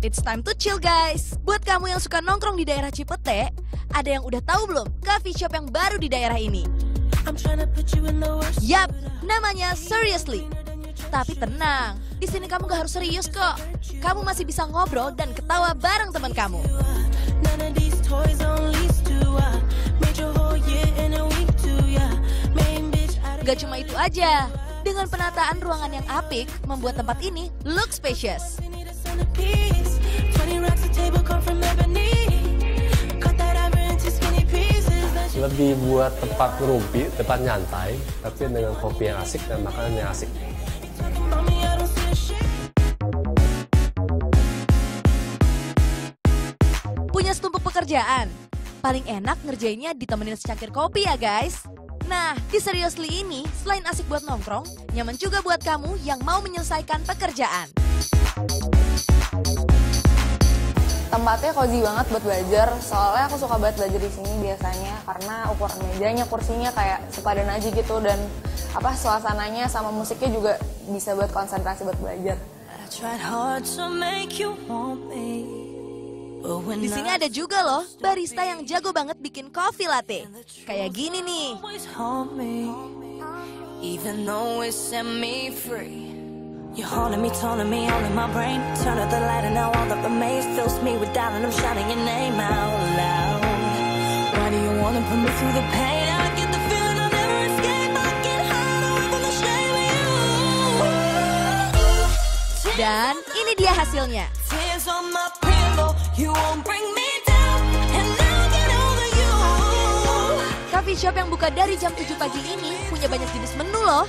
It's time to chill guys. Buat kamu yang suka nongkrong di daerah Cipete, ada yang udah tahu belum coffee shop yang baru di daerah ini? Yap, namanya Seriously. Tapi tenang, di sini kamu gak harus serius kok. Kamu masih bisa ngobrol dan ketawa bareng teman kamu. Gak cuma itu aja, dengan penataan ruangan yang apik, membuat tempat ini look spacious. Lebih buat tempat ngerumpi, tempat nyantai, tapi dengan kopi yang asik dan makanan yang asik. Punya setumpuk pekerjaan? Paling enak ngerjainnya ditemenin secangkir kopi ya guys. Nah, di Seriously ini, selain asik buat nongkrong, nyaman juga buat kamu yang mau menyelesaikan pekerjaan. Tempatnya cozy banget buat belajar, soalnya aku suka banget belajar di sini biasanya karena ukuran mejanya, kursinya kayak sepadan aja gitu dan apa suasananya sama musiknya juga bisa buat konsentrasi buat belajar. Di sini ada juga loh barista yang jago banget bikin coffee latte. Kayak gini nih. Even though it set me free. You're haunting me, taunting me, all in my brain. Turn up the light and now all that remains fills me with doubt and I'm shouting your name out loud. Why do you wanna put me through the pain? I get the feeling I'll never escape. I get high away from the shame of you. Dan ini dia hasilnya. Tears on my pillow, you won't bring me down, and I'll get over you. Coffee shop yang buka dari jam 7 pagi ini punya banyak jenis menu loh.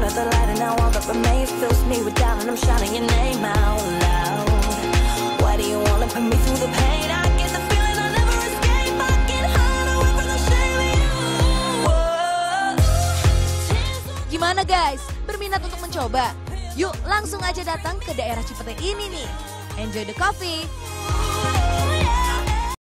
Turn up the light, and now all that remains fills me with doubt, and I'm shouting your name out loud. Why do you wanna put me through the pain? I get of. Gimana guys? Berminat untuk mencoba? Yuk langsung aja datang ke daerah Cipete ini nih. Enjoy the coffee.